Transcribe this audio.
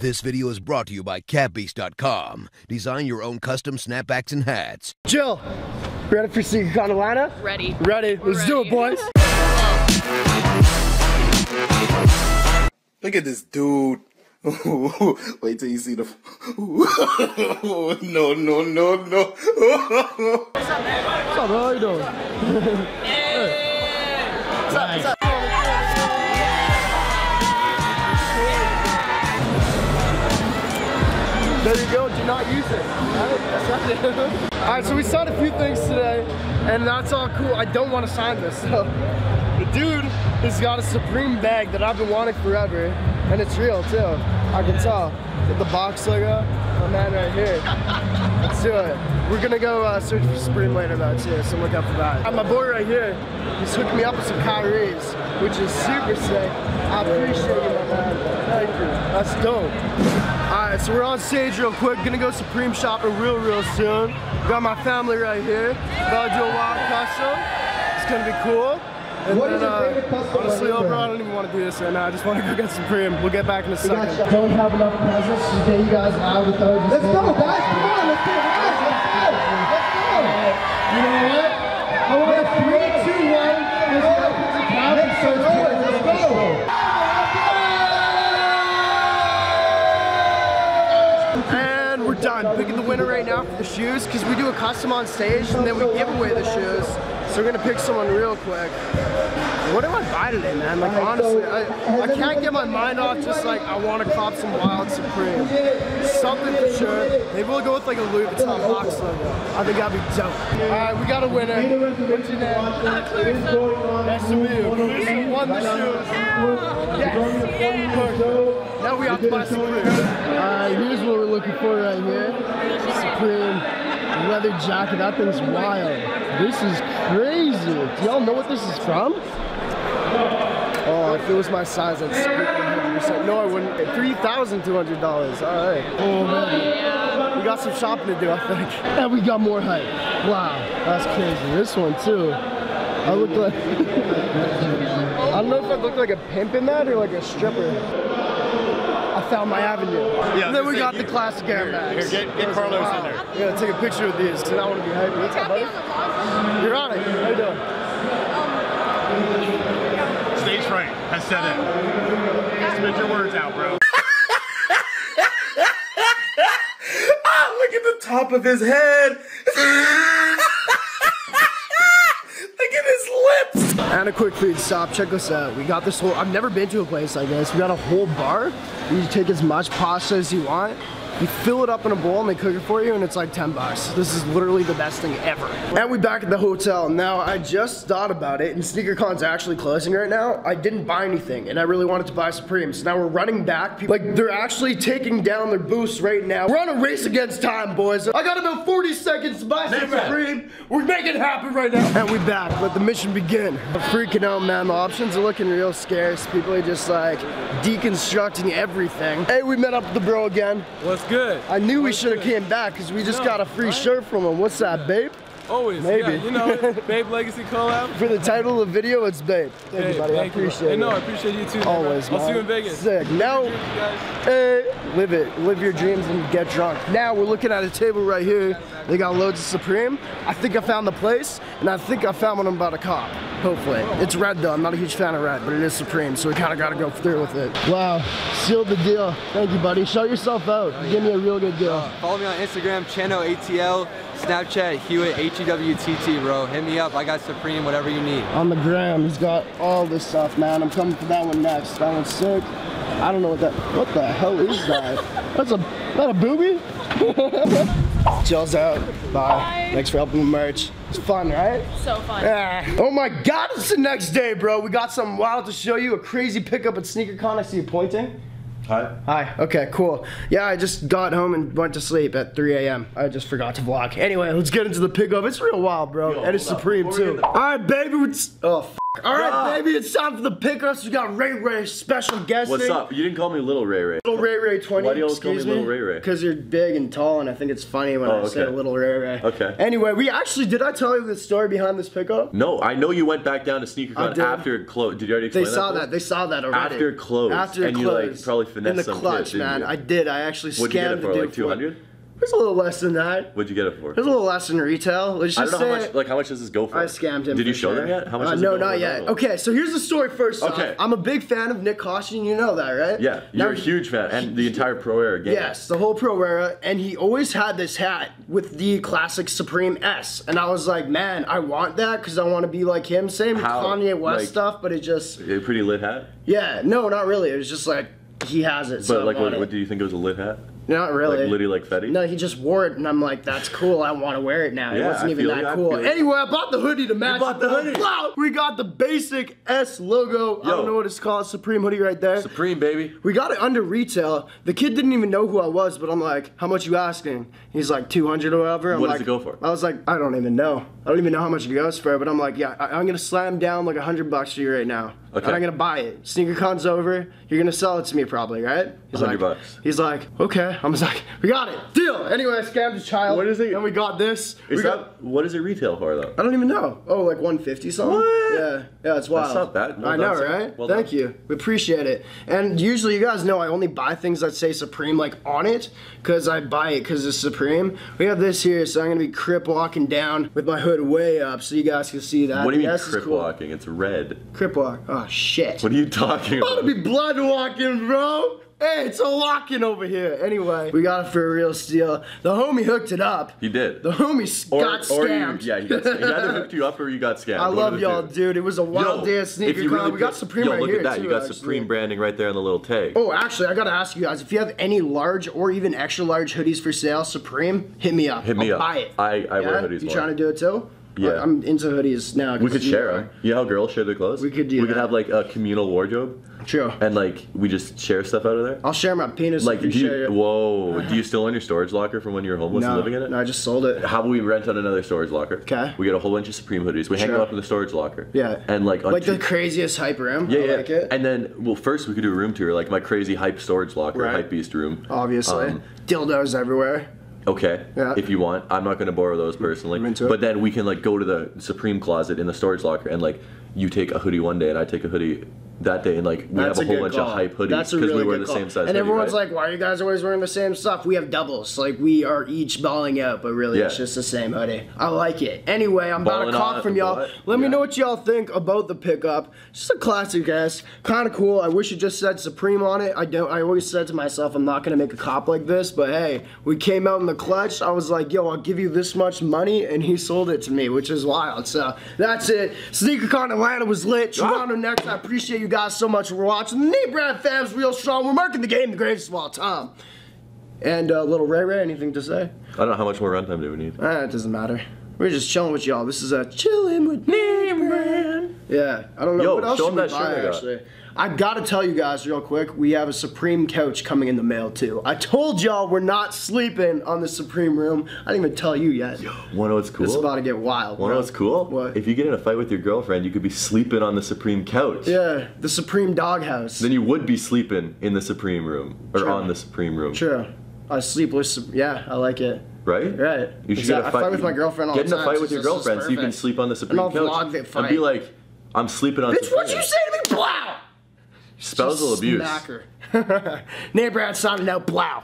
This video is brought to you by CatBeast.com. Design your own custom snapbacks and hats. Jill, ready for SneakerCon Atlanta? Ready. Ready. Let's do it, boys. Look at this dude. Wait till you see the. no, no, no, no. What's up, bro? How you doing? There you go, do not use it. Alright, so we signed a few things today, and that's all cool. I don't want to sign this, so. The dude has got a Supreme bag that I've been wanting forever, and it's real too. I can tell. With the box logo, my man right here. Let's do it. We're gonna go uh, search for Supreme later though too, so look out for that. My boy right here, he's hooked me up with some Kyrie's, which is super sick. I appreciate you, my man. Thank you. That's dope. Alright, so we're on stage real quick. Gonna go Supreme shopping real, real soon. Got my family right here. About to do a wild custom. It's gonna be cool. And What then, uh, favorite custom honestly, overall, I don't even want to do this right now. I just want to go get Supreme. We'll get back in a second. Don't have enough presents to get you guys out of the. Let's go, guys! Come on, let's get it. Let's go! Let's go! You know what? I want a three, two, one. Let's go. Let's go. Let's go. And we're done. Picking the winner right now for the shoes because we do a custom on stage and then we give away the shoes. So we're gonna pick someone real quick. What do I buy today, man? Like honestly, I, I can't get my mind off just like I want to cop some Wild Supreme. Something for sure. Maybe we'll go with like a Louis Vuitton box logo. I think that'd be dope. All right, we got a winner. What's your name? Nice to meet you. Clarissa won the shoes. Yes. Perfect. Now we have to buy Alright, here's what we're looking for right here. Supreme leather jacket. That thing's wild. This is crazy. Do y'all know what this is from? Oh, if it was my size, I'd skip 100%. No, I wouldn't. $3,200. Alright. Oh, man. We got some shopping to do, I think. And we got more hype. Wow, that's crazy. This one, too. I look like... I don't know if I look like a pimp in that or like a stripper. I found my avenue. Yeah, and then we got you- the classic Air Max. here, get- get Carlos in there. We gotta take a picture of these because I want to be hyped. What's up, buddy? You're on it. How you doing? Stage fright has set in. Spit your words out, bro. ah, look at the top of his head. look at his lips. And a quick food stop. Check this out. We got this whole. I've never been to a place like this. We got a whole bar. You take as much pasta as you want. You fill it up in a bowl and they cook it for you, and it's like 10 bucks. This is literally the best thing ever. And we back at the hotel. Now, I just thought about it, and SneakerCon's actually closing right now. I didn't buy anything, and I really wanted to buy Supreme. So now we're running back. People, like, they're actually taking down their boosts right now. We're on a race against time, boys. I got about 40 seconds to buy Supreme. We're making it happen right now. And we back. Let the mission begin. I'm freaking out, man. The options are looking real scarce. People are just like deconstructing everything. Hey, we met up with the bro again. What's good? I knew we should have came back because we just got a free shirt from him. What's that, babe? Always. Maybe. Yeah, you know, Babe Legacy collab. For the title of the video, it's babe. Thank you, buddy. I thank you. appreciate Hey, it. no, I appreciate you too. Always. man. Always, I'll see you in Vegas. Sick. Now, You guys. Hey, live it. Live your dreams and get drunk. Now we're looking at a table right here. They got loads of Supreme. I think I found the place, and I think I found what I'm about to cop. Hopefully. It's red though. I'm not a huge fan of red, but it is Supreme, so we kind of got to go through with it. Wow. Sealed the deal. Thank you, buddy. Shout yourself out. Give me a real good deal. Follow me on Instagram, Chano ATL, Snapchat, Hewitt, H-E-W-T-T, bro. Hit me up. I got Supreme, whatever you need. On the gram, he's got all this stuff, man. I'm coming for that one next. That one's sick. I don't know what that, what the hell is that? That's a, that a booby? Jill's out. Bye. Thanks for helping with merch. It's fun, right? So fun. Ah. Oh my god, it's the next day, bro. We got something wild to show you. A crazy pickup at SneakerCon. I see you pointing. Hi. Hi. Okay, cool. Yeah, I just got home and went to sleep at 3 a.m. I just forgot to vlog. Anyway, let's get into the pickup. It's real wild, bro. Yo, and it's up. Supreme, Before too. All right, baby. Oh, f All right, baby, it's time for the pickups. We got Ray Ray special guest. What's up? You didn't call me Little Ray Ray. Little Ray Ray 20. Why do you always call me excuse Little Ray Ray? Because you're big and tall, and I think it's funny when Oh, I say. Little Ray Ray. Okay. Anyway, we actually did I tell you the story behind this pickup? No, I know you went back down to SneakerCon after it closed. Did you already They explain saw that? that. They saw that already. After it closed, After it and you, like, probably finessed in the kid, clutch, didn't man. I did. I actually What'd you get it the for? dude Like 200? It was a little less than that. What'd you get it for? It was a little less than retail. Let's I just don't know how much. Like, how much does this go for? I scammed him. Did you show sure. them yet? How much? Uh, no, not yet. No. Okay, so here's the story first. off. Okay. I'm a big fan of Nyck Caution. You know that, right? Yeah, you're Now- a huge fan, and the entire Pro Era game. Yes, the whole Pro Era, and he always had this hat with the classic Supreme S, and I was like, man, I want that because I want to be like him. Same How? Kanye West Like- stuff, but it just, A pretty lit hat. yeah, no, not really. It was just like he has it. so But like, what, what do you think it was a lit hat? Not really. Like Liddy like Fetty? No, he just wore it, and I'm like, that's cool. I want to wear it now. it wasn't I even that you, cool. you. Anyway, I bought the hoodie to match. bought the oh, hoodie. Wow, we got the basic S logo. I don't know what it's called. Supreme hoodie right there. Supreme baby. We got it under retail. The kid didn't even know who I was, but I'm like, how much you asking? He's like 200 or whatever. I'm What does it go for? I was like, I don't even know. I don't even know how much it goes for, but I'm like, yeah, I, am gonna slam down like 100 bucks for you right now. Okay. And I'm gonna buy it. SneakerCon's over. You're gonna sell it to me probably, right? He's 100 like, bucks. He's like, okay. I'm was like, we got it. Deal. Anyway, I scammed his child. What is it? And we got this. Is we that got, what does it retail for though? I don't even know. Oh, like 150 something? What? Yeah. Yeah, it's wild. That's not bad. Well I done, know, sir. right? Well Thank done. you. We appreciate it. And usually, you guys know I only buy things that say Supreme like on it because I buy it because it's Supreme. We have this here, so I'm gonna be crip walking down with my hood way up so you guys can see that. What do you mean S is crip cool. walking? It's red. Crip walk. Oh shit. What are you talking I'm about? gonna be blood walking, bro. Hey, it's a locking over here. Anyway, we got it for a real steal. The homie hooked it up. He did. The homie s- got or you, scammed. yeah, he, got, he either hooked you up or you got scammed. I One love y'all, two. dude. It was a wild day at sneaker really we got Supreme yo, right look at that. too, you got actually. Supreme branding right there on the little tag. Oh, actually, I gotta ask you guys if you have any large or even extra large hoodies for sale, Supreme, hit me up. Hit me I'll up. Buy it. I- I wear hoodies You more. trying to do it too? Yeah. I- I'm into hoodies now. We could share are. them. You know how girls share their clothes? We could do We could have like a communal wardrobe True. and like we just share stuff out of there. I'll share my penis. Like, if do you you? Whoa! Do you still own your storage locker from when you were homeless no, and living in it? No, I just sold it. How about we rent out another storage locker? Okay. We get a whole bunch of Supreme hoodies. We hang them up in the storage locker. Yeah. And like Like the craziest hype room. yeah, I yeah. like it. And then, well, first we could do a room tour, like my crazy hype storage locker, Right. hype beast room. Obviously. Um, Dildos everywhere. Okay. Yeah. If you want, I'm not gonna borrow those personally. I'm into it. But then we can like go to the Supreme closet in the storage locker and like you take a hoodie one day and I take a hoodie that day and like we That's have a, a whole bunch call. of hype hoodies because really we wear the call. same size. And hoodie, everyone's right? like, "Why are you guys always wearing the same stuff?" We have doubles. Like we are each balling out, but really it's just the same hoodie. I like it. Anyway, I'm about Balling to out cop from y'all. butt. Let me know what y'all think about the pickup. Just a classic ass, kind of cool. I wish it just said Supreme on it. I don't. I always said to myself, I'm not gonna make a cop like this. But hey, we came out in the clutch. I was like, "Yo, I'll give you this much money," and he sold it to me, which is wild. So that's it. SneakerCon Atlanta was lit. Ah. Toronto next. I appreciate you guys so much for watching. The NameBran fam's real strong. We're marking the game the greatest of all time. And uh, little Ray Ray, anything to say? I don't know how much more runtime do we need. Ah, it doesn't matter. We're just chilling with y'all. This is a chilling with NameBran. Yeah, I don't know Yo, what else show should we that buy shirt I got. actually. I gotta tell you guys real quick, we have a Supreme couch coming in the mail too. I told y'all we're not sleeping on the Supreme room. I didn't even tell you yet. Wanna know what's cool? It's about to get wild. Know what's cool? What? If you get in a fight with your girlfriend, you could be sleeping on the Supreme couch. Yeah, the Supreme doghouse. Then you would be sleeping in the Supreme room or True. on the Supreme room. True. I sleep with. Yeah, I like it. Right? Right. You should Exact- get a I fight, fight with my girlfriend all Get the in a fight with your girlfriend so you can sleep on the Supreme I'll couch vlog the and fight. be like, I'm sleeping on Bitch, Supreme. what you say to me? Blow! Spousal abuse. Smacker. Neighbor outside and out, blow.